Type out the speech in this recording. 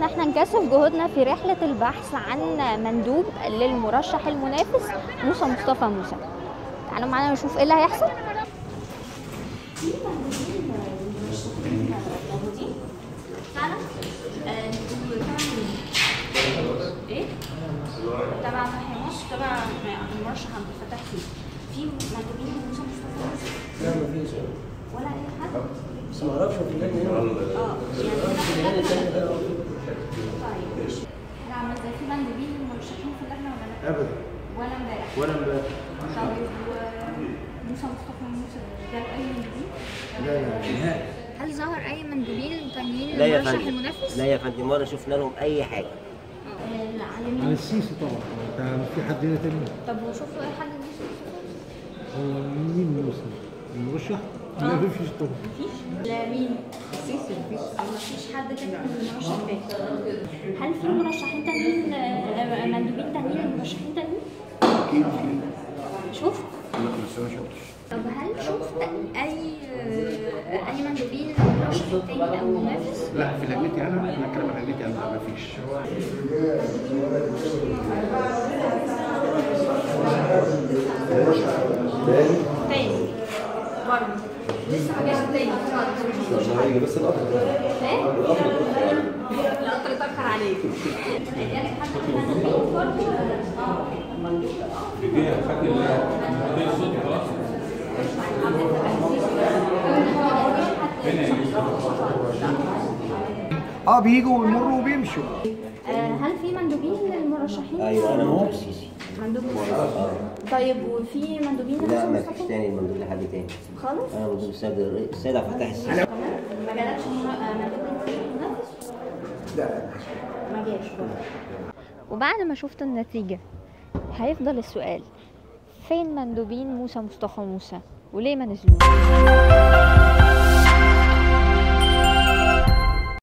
نكثف جهودنا في رحلة البحث عن مندوب للمرشح المنافس موسى مصطفى موسى تعالوا معانا نشوف إيه اللي هيحصل إيه؟ تبع فتحي مصر تبع المرشح عبد الفتاح في مندوبين موسى مصطفى لا مفيش ولا اي حد؟ بس ما أعرفش في اللجنه هنا آه يعني الثانية ده طيب إحنا عملنا زي في مندوبين مرشحين في اللجنه ولا لا؟ ابدا ولا امبارح. ولا امبارح. طيب وموسى مصطفى موسى جاب أي مندوبين؟ لا لا نهائي. هل ظهر أي مندوبين تانيين؟ لا يا للمرشح فندم. المنافس؟ لا يا فندم ولا شفنا لهم أي حاجة. على عن؟ السيسي طبعا. ده في حد هنا تاني؟ طب وشوفوا أي حد موسى موسى؟ هو مين موسى؟ المرشح؟ لا مفيش طبعا. مفيش؟ لا مين؟ السيسي. مفيش. مفيش حد تاني من المرشح تاني هل في مرشحين تانيين آه، مندوبين تانيين للمرشحين تانيين؟ أكيد. في شفت؟ لا بس أنا شفتش. طب هل شفت أي آه، أي مندوبين أو منافس؟ لا في لجنتي أنا أنا بتكلم عن لجنتي أنا ما فيش. تاني. برضه لسه ما جاش تاني. هيجي بس الافضل إيه؟ القطر عليك؟ آه بيجوا ويمروا وبيمشوا آه، هل في مندوبين للمرشحين؟ أيوه أنا مندوب السيسي مندوب طيب وفي مندوبين لا ما فيش؟ تاني المندوب لحد تاني خالص؟ أنا مندوب السيد السيد عبد الفتاح السيسي ما جالكش آه، مندوب؟ لا ما وبعد ما شفت النتيجة هيفضل السؤال فين مندوبين موسى مصطفى موسى؟ وليه ما نزلوش؟